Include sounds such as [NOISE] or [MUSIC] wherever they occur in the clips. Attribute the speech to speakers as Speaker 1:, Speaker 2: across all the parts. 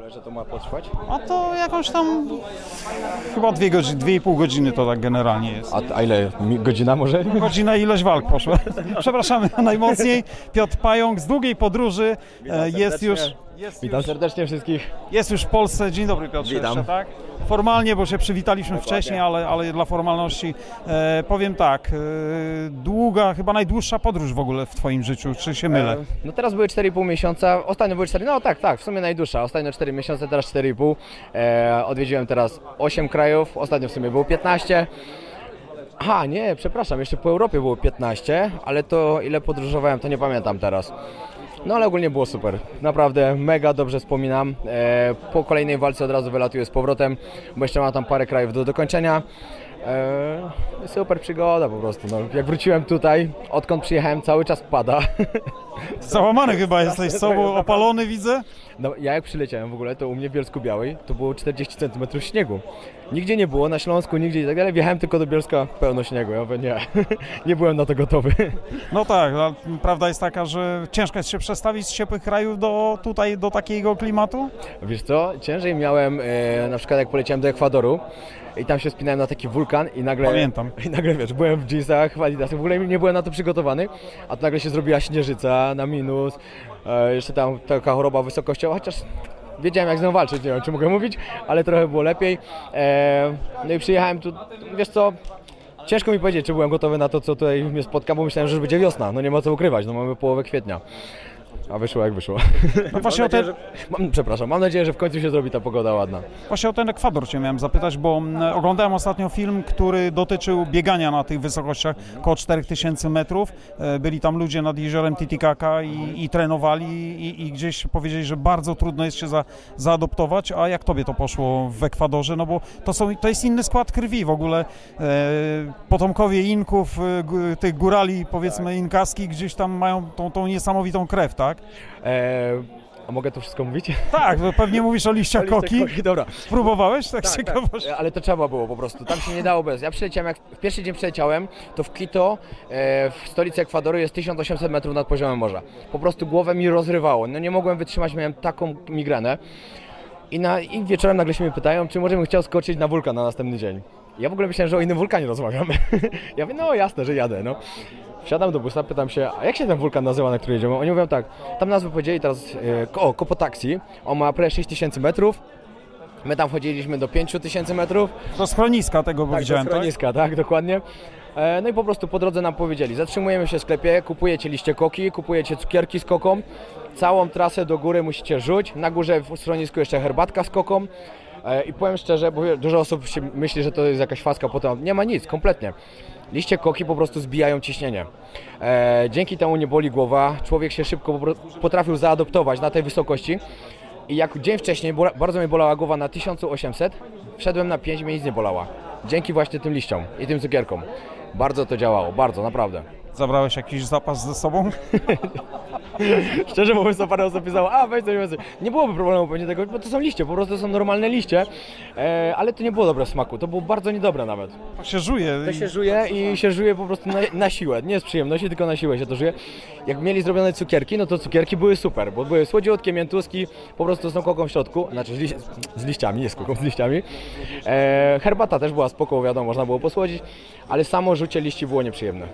Speaker 1: ogóle, że to ma potrwać?
Speaker 2: A to jakąś tam chyba dwie, godzi- dwie i pół godziny to tak generalnie jest.
Speaker 1: A, a ile? Mi- Godzina może?
Speaker 2: Godzina i ilość walk poszła. [LAUGHS] Przepraszamy [LAUGHS] najmocniej. Piotr Pająk z długiej podróży e, jest już, jest,
Speaker 1: Witam
Speaker 2: już,
Speaker 1: serdecznie wszystkich.
Speaker 2: jest już w Polsce. Dzień dobry Piotrze
Speaker 1: Witam.
Speaker 2: jeszcze, tak? Formalnie, bo się przywitaliśmy wcześniej, ale, ale dla formalności e, powiem tak. E, długa, chyba najdłuższa podróż w ogóle w Twoim życiu, czy się mylę?
Speaker 1: No teraz były 4,5 miesiąca, ostatnio były 4, no tak, tak, w sumie najdłuższa, ostatnio 4 miesiące, teraz 4,5. E, odwiedziłem teraz 8 krajów, ostatnio w sumie było 15. Aha, nie, przepraszam, jeszcze po Europie było 15, ale to ile podróżowałem, to nie pamiętam teraz. No ale ogólnie było super, naprawdę mega dobrze wspominam. E, po kolejnej walce od razu wylatuję z powrotem, bo jeszcze mam tam parę krajów do dokończenia. E, super przygoda po prostu. No, jak wróciłem tutaj, odkąd przyjechałem, cały czas pada. [LAUGHS]
Speaker 2: Załamany chyba jesteś, co? Bo opalony widzę?
Speaker 1: No, ja jak przyleciałem w ogóle, to u mnie w Bielsku Białej to było 40 cm śniegu. Nigdzie nie było, na Śląsku, nigdzie i tak dalej. Wjechałem tylko do Bielska, pełno śniegu. Ja mówię, nie, [LAUGHS] nie byłem na to gotowy.
Speaker 2: No tak, ale prawda jest taka, że ciężko jest się przestawić z ciepłych krajów do tutaj, do takiego klimatu?
Speaker 1: Wiesz co, ciężej miałem e, na przykład jak poleciałem do Ekwadoru i tam się spinałem na taki wulkan i nagle...
Speaker 2: Pamiętam. [LAUGHS]
Speaker 1: I nagle wiesz, byłem w jeansach, w adidasach, w ogóle nie byłem na to przygotowany, a to nagle się zrobiła śnieżyca na minus, e, jeszcze tam taka choroba wysokościowa, chociaż wiedziałem jak z nią walczyć, nie wiem czy mogę mówić, ale trochę było lepiej. E, no i przyjechałem tu, wiesz co, ciężko mi powiedzieć, czy byłem gotowy na to, co tutaj mnie spotka, bo myślałem, że już będzie wiosna, no nie ma co ukrywać, no mamy połowę kwietnia. A wyszło jak wyszło.
Speaker 2: No właśnie,
Speaker 1: mam
Speaker 2: o ten,
Speaker 1: nadzieję, że, mam, przepraszam, mam nadzieję, że w końcu się zrobi ta pogoda ładna.
Speaker 2: właśnie o ten Ekwador Cię miałem zapytać, bo oglądałem ostatnio film, który dotyczył biegania na tych wysokościach około 4000 metrów. E, Byli tam ludzie nad jeziorem Titicaca i, i trenowali i, i gdzieś powiedzieli, że bardzo trudno jest się za, zaadoptować. A jak Tobie to poszło w Ekwadorze? No bo to, są, to jest inny skład krwi w ogóle. E, potomkowie Inków, e, tych górali powiedzmy inkaskich gdzieś tam mają tą, tą niesamowitą krew, tak?
Speaker 1: E, a mogę to wszystko mówić? [LAUGHS]
Speaker 2: Tak, pewnie mówisz o liściach koki.
Speaker 1: Dobra.
Speaker 2: Próbowałeś? Tak,
Speaker 1: Tak,
Speaker 2: ciekawości.
Speaker 1: tak, ale to trzeba było po prostu, tam się nie dało bez. Ja przyleciałem, jak w pierwszy dzień przyleciałem, to w Quito, e, w stolicy Ekwadoru jest 1800 metrów nad poziomem morza. Po prostu głowę mi rozrywało, no nie mogłem wytrzymać, miałem taką migrenę. I, na, I wieczorem nagle się mnie pytają, czy może bym chciał skoczyć na wulkan na następny dzień. Ja w ogóle myślałem, że o innym wulkanie rozmawiam. [LAUGHS] ja mówię, no jasne, że jadę, no. Wsiadam do busa, pytam się, a jak się ten wulkan nazywa, na który jedziemy? Oni mówią tak, tam nazwę powiedzieli teraz, e, o, Kopotaksi, on ma prawie 6000 metrów, my tam wchodziliśmy do 5000 metrów,
Speaker 2: Do schroniska tego
Speaker 1: tak,
Speaker 2: widziałem,
Speaker 1: do
Speaker 2: tak?
Speaker 1: schroniska, tak? dokładnie. E, No i po prostu po drodze nam powiedzieli, zatrzymujemy się w sklepie, kupujecie liście koki, kupujecie cukierki z koką, całą trasę do góry musicie rzuć, na górze w schronisku jeszcze herbatka z koką. E, I powiem szczerze, bo dużo osób myśli, że to jest jakaś faska potem. Nie ma nic, kompletnie. Liście koki po prostu zbijają ciśnienie. E, dzięki temu nie boli głowa, człowiek się szybko potrafił zaadoptować na tej wysokości. I jak dzień wcześniej bardzo mnie bolała głowa na 1800, wszedłem na 5 mnie nic nie bolała. Dzięki właśnie tym liściom i tym cukierkom. Bardzo to działało, bardzo, naprawdę.
Speaker 2: Zabrałeś jakiś zapas ze sobą? [LAUGHS]
Speaker 1: Szczerze mówiąc, to parę osób pisało, a weź coś więcej. Nie byłoby problemu pewnie tego, bo to są liście, po prostu są normalne liście, e, ale to nie było dobre w smaku, to było bardzo niedobre nawet.
Speaker 2: To się żuje.
Speaker 1: To się żuje i się żuje po prostu na, na siłę, nie z przyjemności, tylko na siłę się to żuje. Jak mieli zrobione cukierki, no to cukierki były super, bo były słodziutkie, miętuski, po prostu z koką w środku, znaczy z, liś, z liściami, nie z koką, z liściami. E, herbata też była spoko, wiadomo, można było posłodzić, ale samo rzucie liści było nieprzyjemne.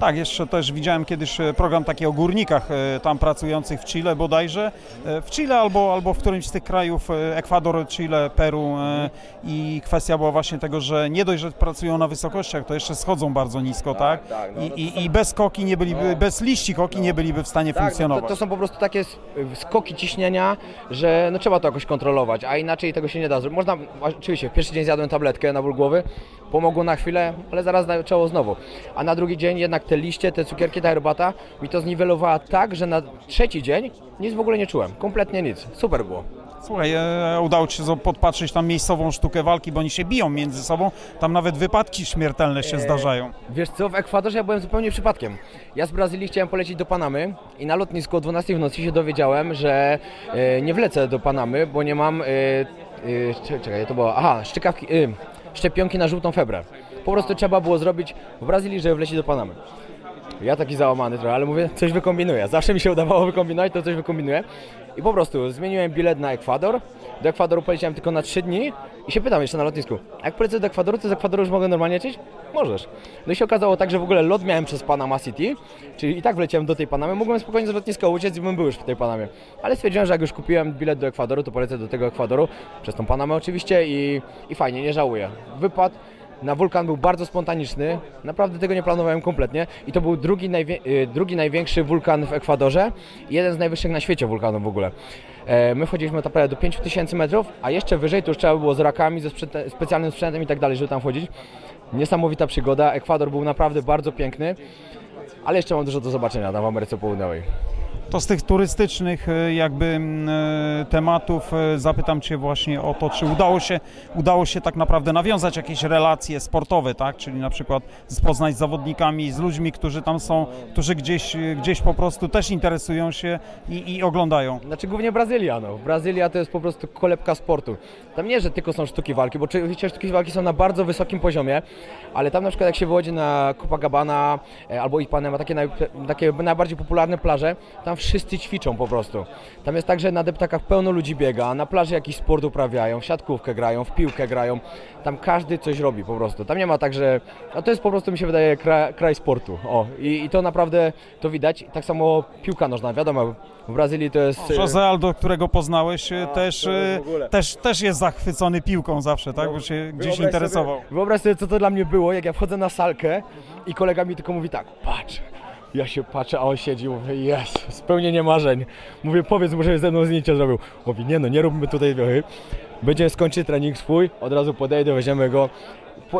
Speaker 2: Tak, jeszcze też widziałem kiedyś e, program taki o górnikach e, tam pracujących w Chile bodajże. E, W Chile albo, albo w którymś z tych krajów, Ekwador, Chile, Peru i kwestia była właśnie tego, że nie dość, że pracują na wysokościach, to jeszcze schodzą bardzo nisko, tak?
Speaker 1: tak, no, no
Speaker 2: I, i, I bez koki nie byliby, bez liści koki nie byliby w stanie
Speaker 1: Tak, no
Speaker 2: funkcjonować.
Speaker 1: to, to są po prostu takie skoki ciśnienia, że no trzeba to jakoś kontrolować, a inaczej tego się nie da. Można, oczywiście, pierwszy dzień zjadłem tabletkę na ból głowy, pomogło na chwilę, ale zaraz zaczęło znowu. A na drugi dzień jednak te liście, te cukierki, ta herbata mi to zniwelowała tak, że na trzeci dzień nic w ogóle nie czułem, kompletnie nic. Super było.
Speaker 2: Słuchaj, e, udało Ci się podpatrzeć tam miejscową sztukę walki, bo oni się biją między sobą, tam nawet wypadki śmiertelne się zdarzają.
Speaker 1: Wiesz co, w Ekwadorze ja byłem zupełnie przypadkiem. Ja z Brazylii chciałem polecieć do Panamy i na lotnisku o 12 w nocy się dowiedziałem, że e, nie wlecę do Panamy, bo nie mam, e, e, cze- czekaj, to było, aha, szczykawki, e, szczepionki na żółtą febrę. Po prostu trzeba było zrobić w Brazylii, żeby wlecieć do Panamy. Ja taki załamany trochę, ale mówię, coś wykombinuję. Zawsze mi się udawało wykombinować, to coś wykombinuję. I po prostu zmieniłem bilet na Ekwador, Do Ekwadoru poleciałem tylko na 3 dni i się pytam jeszcze na lotnisku, jak polecę do Ekwadoru, to z Ekwadoru już mogę normalnie lecieć? Możesz. No i się okazało tak, że w ogóle lot miałem przez Panama City, czyli i tak wleciałem do tej Panamy, mogłem spokojnie z lotniska uciec i bym był już w tej Panamie. Ale stwierdziłem, że jak już kupiłem bilet do Ekwadoru, to polecę do tego Ekwadoru, przez tą Panamę oczywiście i, i fajnie, nie żałuję. Wypad na wulkan był bardzo spontaniczny, naprawdę tego nie planowałem kompletnie i to był drugi, najwie- y, drugi największy wulkan w Ekwadorze jeden z najwyższych na świecie wulkanów w ogóle. E, My wchodziliśmy tam prawie do 5000 metrów, a jeszcze wyżej to już trzeba było z rakami, ze specjalnym sprzętem i tak dalej, żeby tam wchodzić. Niesamowita przygoda, Ekwador był naprawdę bardzo piękny, ale jeszcze mam dużo do zobaczenia tam w Ameryce Południowej.
Speaker 2: To z tych turystycznych e, jakby e, tematów e, zapytam Cię właśnie o to, czy udało się, udało się tak naprawdę nawiązać jakieś relacje sportowe, tak? Czyli na przykład poznać z zawodnikami, z ludźmi, którzy tam są, którzy gdzieś, gdzieś po prostu też interesują się i, i oglądają.
Speaker 1: Znaczy głównie Brazylia, no. Brazylia to jest po prostu kolebka sportu. Tam nie, że tylko są sztuki walki, bo oczywiście sztuki walki są na bardzo wysokim poziomie, ale tam na przykład jak się wychodzi na Copacabana albo Ipanema, takie, naj, takie najbardziej popularne plaże, tam wszyscy ćwiczą po prostu. Tam jest tak, że na deptakach pełno ludzi biega, na plaży jakiś sport uprawiają, w siatkówkę grają, w piłkę grają. Tam każdy coś robi po prostu. Tam nie ma tak, że... No to jest po prostu, mi się wydaje, kraj, kraj sportu. O, i, i to naprawdę to widać. Tak samo piłka nożna, wiadomo, w Brazylii to jest... e,
Speaker 2: Jose Aldo, którego poznałeś, e, też,
Speaker 1: to
Speaker 2: e, też, też jest zachwycony piłką zawsze, tak? Bo się gdzieś
Speaker 1: Wyobraź
Speaker 2: interesował.
Speaker 1: Sobie, wyobraź sobie, co to dla mnie było, jak ja wchodzę na salkę i kolega mi tylko mówi tak, patrz. Ja się patrzę, a on siedzi mówię, jest, spełnienie marzeń. Mówię, powiedz mu, żeby ze mną zdjęcie zrobił. Mówi, nie no, nie róbmy tutaj wiochy. Będziemy skończyć trening swój, od razu podejdę, weźmiemy go.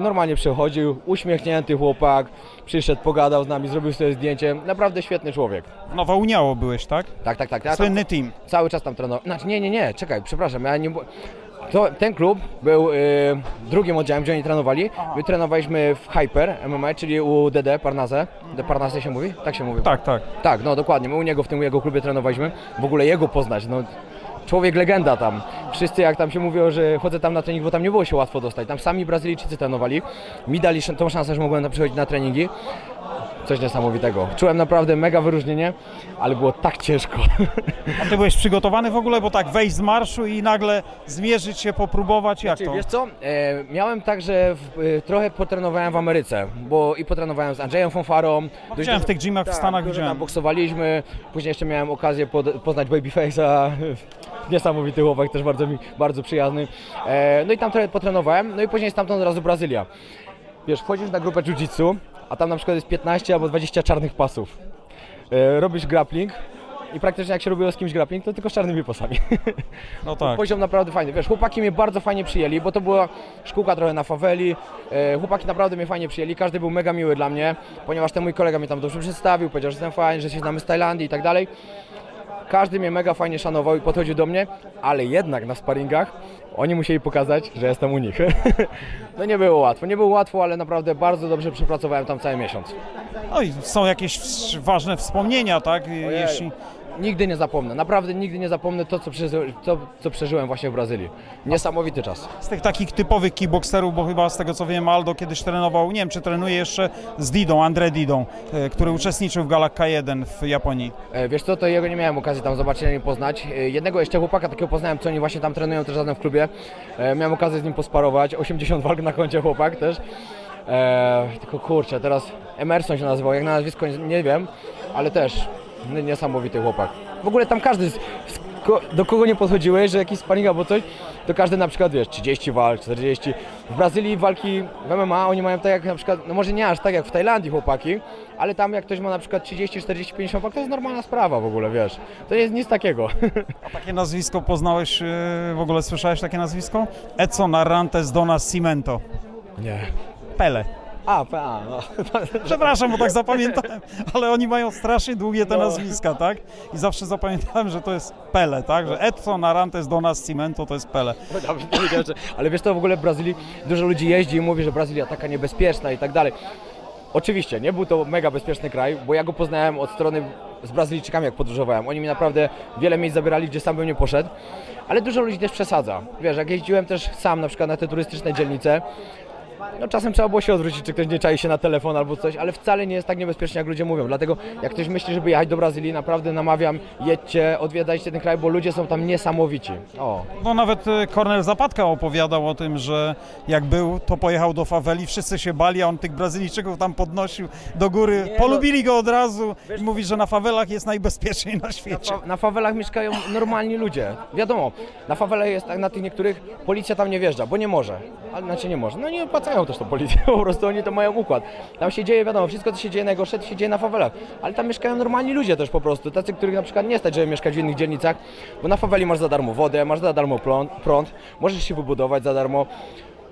Speaker 1: Normalnie przechodził, uśmiechnięty chłopak, przyszedł, pogadał z nami, zrobił sobie zdjęcie. Naprawdę świetny człowiek.
Speaker 2: Nowa Uniało byłeś, tak?
Speaker 1: Tak, tak, tak. Ja tam,
Speaker 2: Słynny team.
Speaker 1: cały czas tam trenował. Znaczy, nie, nie, nie, czekaj, przepraszam, ja nie... To, ten klub był y, drugim oddziałem, gdzie oni trenowali. My trenowaliśmy w Hyper MMA, czyli u DD Parnaze. De Parnaze się mówi? Tak się mówi.
Speaker 2: Tak, tak.
Speaker 1: Tak, no dokładnie. My u niego w tym jego klubie trenowaliśmy. W ogóle jego poznać, no człowiek legenda tam. Wszyscy jak tam się mówią, że chodzę tam na trening, bo tam nie było się łatwo dostać. Tam sami Brazylijczycy trenowali. Mi dali tą szansę, że mogłem tam przychodzić na treningi. Coś niesamowitego. Czułem naprawdę mega wyróżnienie, ale było tak ciężko.
Speaker 2: A ty byłeś przygotowany w ogóle, bo tak wejść z marszu i nagle zmierzyć się, popróbować, jak
Speaker 1: Znaczy,
Speaker 2: to?
Speaker 1: Wiesz co, e, miałem tak, że w, e, trochę potrenowałem w Ameryce, bo i potrenowałem z Andrzejem Fonfarą.
Speaker 2: No, Widziałem w tych gymach w
Speaker 1: tak,
Speaker 2: Stanach,
Speaker 1: dużo
Speaker 2: widziałem.
Speaker 1: tam boksowaliśmy, później jeszcze miałem okazję pod, poznać Babyface'a, [LAUGHS] niesamowity chłopak, też bardzo mi, bardzo przyjazny. E, no i tam trochę potrenowałem, no i później stamtąd od razu Brazylia. Wiesz, wchodzisz na grupę jiu-jitsu, a tam na przykład jest 15 albo 20 czarnych pasów. E, robisz grappling i praktycznie jak się robiło z kimś grappling, to tylko z czarnymi pasami.
Speaker 2: No tak. [LAUGHS]
Speaker 1: Poziom naprawdę fajny. Wiesz, chłopaki mnie bardzo fajnie przyjęli, bo to była szkółka trochę na faweli. E, chłopaki naprawdę mnie fajnie przyjęli, każdy był mega miły dla mnie, ponieważ ten mój kolega mnie tam dobrze przedstawił, powiedział, że jestem fajny, że się znamy z Tajlandii i tak dalej. Każdy mnie mega fajnie szanował i podchodził do mnie, ale jednak na sparingach oni musieli pokazać, że jestem u nich. [LAUGHS] no nie było łatwo, nie było łatwo, ale naprawdę bardzo dobrze przepracowałem tam cały miesiąc.
Speaker 2: No i są jakieś ważne wspomnienia, tak? Jeśli...
Speaker 1: Nigdy nie zapomnę, naprawdę nigdy nie zapomnę to, co, przeży, to, co przeżyłem właśnie w Brazylii. Niesamowity czas.
Speaker 2: Z tych takich typowych kickboxerów, bo chyba z tego co wiem, Aldo kiedyś trenował, nie wiem czy trenuje jeszcze z Didą, André Didą, e, który uczestniczył w galach K1 w Japonii.
Speaker 1: E, Wiesz co, to jego nie miałem okazji tam zobaczyć ani poznać. E, Jednego jeszcze chłopaka takiego poznałem, co oni właśnie tam trenują też razem w klubie. Miałem okazję z nim posparować, 80 walk na koncie chłopak też. E, tylko kurczę, teraz Emerson się nazywał, jak na nazwisko nie, wiem, ale też niesamowity chłopak. W ogóle tam każdy, do kogo nie podchodziłeś, że jakiś sparring albo coś, to każdy na przykład, wiesz, 30 walk, 40. W Brazylii walki w MMA oni mają tak jak na przykład, no może nie aż tak jak w Tajlandii chłopaki, ale tam jak ktoś ma na przykład 30, 40, 50 walk, to jest normalna sprawa w ogóle, wiesz. To nie jest nic takiego.
Speaker 2: A takie nazwisko poznałeś, e, w ogóle słyszałeś takie nazwisko? Edson Arantes Donas Cimento.
Speaker 1: Nie.
Speaker 2: Pele.
Speaker 1: A, a no. [LAUGHS]
Speaker 2: Przepraszam, bo tak zapamiętałem, ale oni mają strasznie długie te
Speaker 1: No.
Speaker 2: nazwiska, tak? I zawsze zapamiętałem, że to jest Pele, tak? Że Edson Arantes Donas Cimento to jest Pele.
Speaker 1: Że- Ale wiesz to w ogóle w Brazylii dużo ludzi jeździ i mówi, że Brazylia taka niebezpieczna i tak dalej. Oczywiście, nie był to mega bezpieczny kraj, bo ja go poznałem od strony z Brazylijczykami, jak podróżowałem. Oni mi naprawdę wiele miejsc zabierali, gdzie sam bym nie poszedł, ale dużo ludzi też przesadza. Wiesz, jak jeździłem też sam na przykład na te turystyczne dzielnice, No czasem trzeba było się odwrócić, czy ktoś nie czai się na telefon albo coś, ale wcale nie jest tak niebezpiecznie, jak ludzie mówią. Dlatego jak ktoś myśli, żeby jechać do Brazylii, naprawdę namawiam, jedźcie, odwiedzajcie ten kraj, bo ludzie są tam niesamowici. O,
Speaker 2: No nawet e, Kornel Zapadka opowiadał o tym, że jak był, to pojechał do faweli, wszyscy się bali, a on tych Brazylijczyków tam podnosił do góry.
Speaker 1: Nie,
Speaker 2: Polubili go od razu i mówi, że na fawelach jest najbezpieczniej na świecie.
Speaker 1: Fa- Na fawelach mieszkają normalni ludzie. Wiadomo, na fawelach jest tak, na tych niektórych policja tam nie wjeżdża, bo nie może. Ale znaczy nie może. No nie opłacają też to policję, [LAUGHS] po prostu oni to mają układ. Tam się dzieje, wiadomo, wszystko co się dzieje najgorsze, to się dzieje na fawelach. Ale tam mieszkają normalni ludzie też po prostu, tacy, których na przykład nie stać, żeby mieszkać w innych dzielnicach, bo na faweli masz za darmo wodę, masz za darmo prąd, możesz się wybudować za darmo.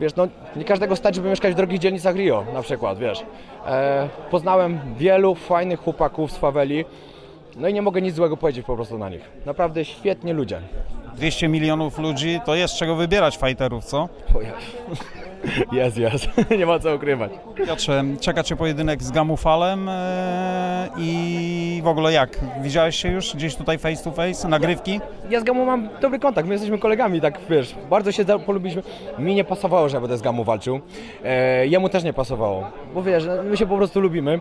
Speaker 1: Wiesz, no nie każdego stać, żeby mieszkać w drogich dzielnicach Rio na przykład, wiesz. E, poznałem wielu fajnych chłopaków z faweli, no i nie mogę nic złego powiedzieć po prostu na nich. Naprawdę świetnie ludzie.
Speaker 2: 200 milionów ludzi, to jest czego wybierać fighterów, co?
Speaker 1: Ojej. [LAUGHS] [LAUGHS] Jest, jest. [LAUGHS] nie ma co ukrywać.
Speaker 2: Piotrze, czeka Cię pojedynek z Gamufalem e, i w ogóle jak? Widziałeś się już gdzieś tutaj face to face, nagrywki?
Speaker 1: Ja z Gamą mam dobry kontakt, my jesteśmy kolegami, tak wiesz, bardzo się polubiliśmy. Mi nie pasowało, że ja będę z Gamą walczył. E, jemu też nie pasowało, bo wiesz, no, my się po prostu lubimy,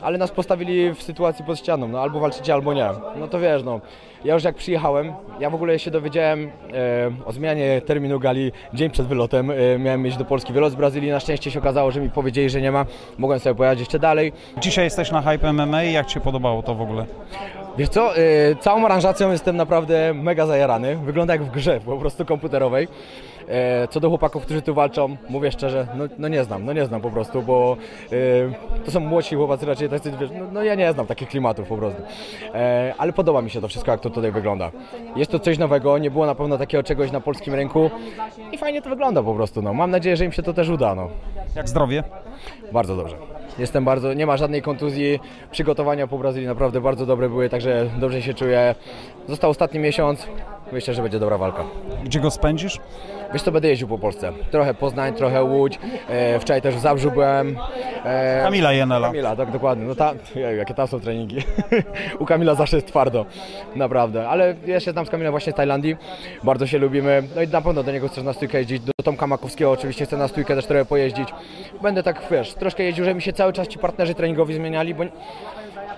Speaker 1: ale nas postawili w sytuacji pod ścianą, no albo walczycie, albo nie. No to wiesz, no. Ja już jak przyjechałem, ja w ogóle się dowiedziałem e, o zmianie terminu gali dzień przed wylotem. E, miałem mieć do Polski wylot z Brazylii, na szczęście się okazało, że mi powiedzieli, że nie ma. Mogłem sobie pojechać jeszcze dalej.
Speaker 2: Dzisiaj jesteś na Hype MMA, jak Ci się podobało to w ogóle?
Speaker 1: Wiesz co, y, całą aranżacją jestem naprawdę mega zajarany. Wygląda jak w grze po prostu komputerowej. E, Co do chłopaków, którzy tu walczą, mówię szczerze, no, no nie znam, no nie znam po prostu, bo y, to są młodsi chłopacy raczej tacy, wiesz, no, no ja nie znam takich klimatów po prostu. E, ale podoba mi się to wszystko, jak to tutaj wygląda. Jest to coś nowego, nie było na pewno takiego czegoś na polskim rynku i fajnie to wygląda po prostu, no. Mam nadzieję, że im się to też uda, no.
Speaker 2: Jak zdrowie?
Speaker 1: Bardzo dobrze. Jestem bardzo, nie ma żadnej kontuzji. Przygotowania po Brazylii naprawdę bardzo dobre były, także dobrze się czuję. Został ostatni miesiąc. Myślę, że będzie dobra walka.
Speaker 2: Gdzie go spędzisz?
Speaker 1: Wiesz co, będę jeździł po Polsce. Trochę Poznań, trochę Łódź. E, wczoraj też w Zabrzu byłem. E,
Speaker 2: Kamila Jenela.
Speaker 1: Kamila, tak dokładnie. No ta, jakie tam są treningi. [LAUGHS] U Kamila zawsze jest twardo, naprawdę. Ale ja się znam z Kamilem właśnie z Tajlandii, bardzo się lubimy. No i na pewno do niego chcę na stójkę jeździć. Do Tomka Makowskiego oczywiście chcę na stójkę też trochę pojeździć. Będę tak, wiesz, troszkę jeździł, żeby mi się cały czas ci partnerzy treningowi zmieniali, bo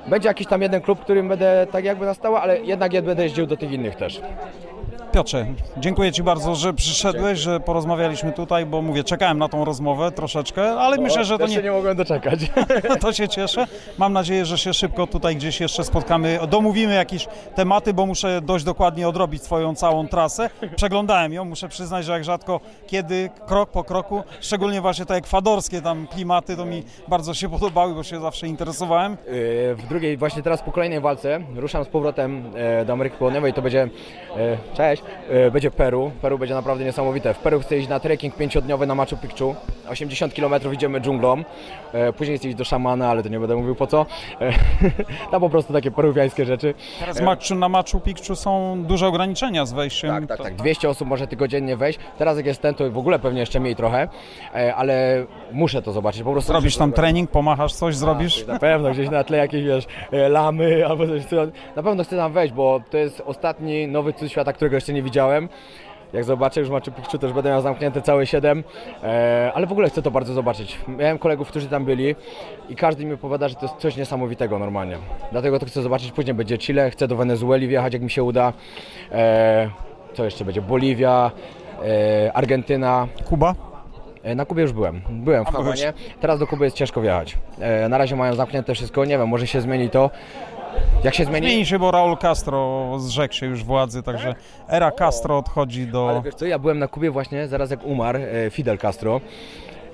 Speaker 1: będzie jakiś tam jeden klub, którym będę tak jakby na stałe, ale jednak będę jeździł do tych innych też.
Speaker 2: Piotrze, dziękuję Ci bardzo, że przyszedłeś, że porozmawialiśmy tutaj, bo mówię, czekałem na tą rozmowę troszeczkę, ale myślę, że to nie,
Speaker 1: się nie mogłem doczekać. [LAUGHS]
Speaker 2: to się cieszę. Mam nadzieję, że się szybko tutaj gdzieś jeszcze spotkamy, domówimy jakieś tematy, bo muszę dość dokładnie odrobić swoją całą trasę. Przeglądałem ją, muszę przyznać, że jak rzadko kiedy, krok po kroku, szczególnie właśnie te ekwadorskie tam klimaty, to mi bardzo się podobały, bo się zawsze interesowałem.
Speaker 1: Yy, W drugiej, właśnie teraz po kolejnej walce ruszam z powrotem e, do Ameryki Południowej. To będzie, e, cześć, e, będzie Peru. Peru będzie naprawdę niesamowite. W Peru chcę iść na trekking pięciodniowy na Machu Picchu. 80 km idziemy dżunglą. E, Później chcę iść do szamana, ale to nie będę mówił po co. E, [LAUGHS] Tam po prostu takie peruwiańskie rzeczy.
Speaker 2: Teraz Machu, na Machu Picchu są duże ograniczenia z wejściem.
Speaker 1: Tak, tak, tak. 200 osób może tylko dziennie wejść. Teraz jak jest ten, to w ogóle pewnie jeszcze mniej trochę, e, ale muszę to zobaczyć. Po prostu
Speaker 2: Zrobisz tam trening, pomachasz coś, zrobisz?
Speaker 1: Na pewno gdzieś na tle jakieś wiesz, e, lamy [LAUGHS] albo coś. co- Na pewno chcę tam wejść, bo to jest ostatni nowy cud świata, którego jeszcze nie widziałem. Jak zobaczę już Machu Picchu, to już będę miał zamknięte całe 7, e, ale w ogóle chcę to bardzo zobaczyć. Miałem kolegów, którzy tam byli i każdy mi opowiada, że to jest coś niesamowitego normalnie. Dlatego to chcę zobaczyć. Później będzie Chile, chcę do Wenezueli wjechać, jak mi się uda. E, co jeszcze będzie? Boliwia, e, Argentyna.
Speaker 2: Kuba?
Speaker 1: Na Kubie już byłem. Byłem w. Hawanie. Teraz do Kuby jest ciężko wjechać. Na razie mają zamknięte wszystko. Nie wiem, może się zmieni to. Jak się zmieni.
Speaker 2: Zmieni się, bo Raul Castro zrzekł się już władzy, także era Castro odchodzi
Speaker 1: Ale
Speaker 2: do
Speaker 1: wiesz co, ja byłem na Kubie właśnie zaraz jak umarł e, Fidel Castro.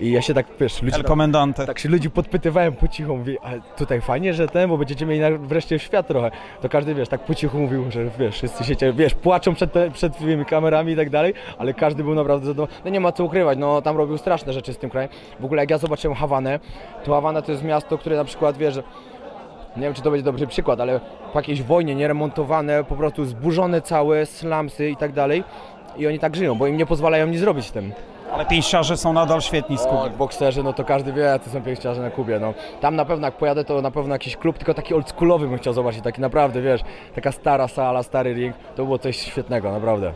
Speaker 1: I ja się tak, wiesz,
Speaker 2: Comendante.
Speaker 1: tak się ludzi podpytywałem po cichu, mówi, ale tutaj fajnie, że ten, bo będziecie mieli na- wreszcie świat trochę. To każdy, wiesz, tak po cichu mówił, że wiesz, wszyscy się, wiesz, płaczą przed, te, przed tymi kamerami i tak dalej, ale każdy był naprawdę zadowolony. No nie ma co ukrywać, no tam robił straszne rzeczy z tym krajem. W ogóle jak ja zobaczyłem Hawanę, to Hawana to jest miasto, które na przykład, wiesz, nie wiem, czy to będzie dobry przykład, ale po jakiejś wojnie nieremontowane, po prostu zburzone całe, slumsy i tak dalej. I oni tak żyją, bo im nie pozwalają nic zrobić z tym.
Speaker 2: Ale pięściarze są nadal świetni z
Speaker 1: O,
Speaker 2: Kuby.
Speaker 1: bokserzy, no to każdy wie, jacy są pięściarze na Kubie, no. Tam na pewno jak pojadę, to na pewno jakiś klub, tylko taki oldschoolowy bym chciał zobaczyć, taki naprawdę, wiesz, taka stara sala, stary ring, to było coś świetnego, naprawdę.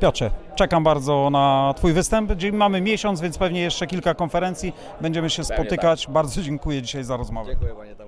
Speaker 2: Piotrze, czekam bardzo na Twój występ. Mamy miesiąc, więc pewnie jeszcze kilka konferencji. Będziemy się
Speaker 1: Pewnie
Speaker 2: spotykać. Bardzo dziękuję dzisiaj za rozmowę.
Speaker 1: Dziękuję panie.